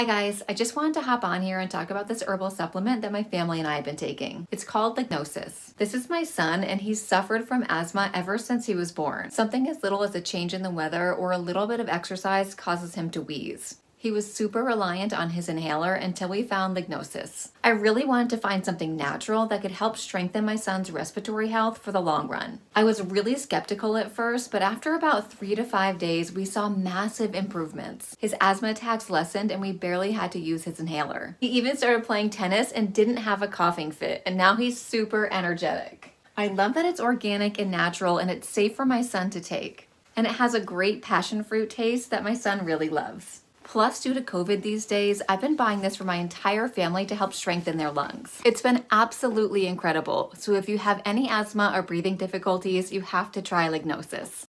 Hi guys, I just wanted to hop on here and talk about this herbal supplement that my family and I have been taking. It's called Lignosus. This is my son and he's suffered from asthma ever since he was born. Something as little as a change in the weather or a little bit of exercise causes him to wheeze. He was super reliant on his inhaler until we found Lignosus. I really wanted to find something natural that could help strengthen my son's respiratory health for the long run. I was really skeptical at first, but after about three to five days, we saw massive improvements. His asthma attacks lessened and we barely had to use his inhaler. He even started playing tennis and didn't have a coughing fit, and now he's super energetic. I love that it's organic and natural and it's safe for my son to take. And it has a great passion fruit taste that my son really loves. Plus, due to COVID these days, I've been buying this for my entire family to help strengthen their lungs. It's been absolutely incredible. So if you have any asthma or breathing difficulties, you have to try Lignosus.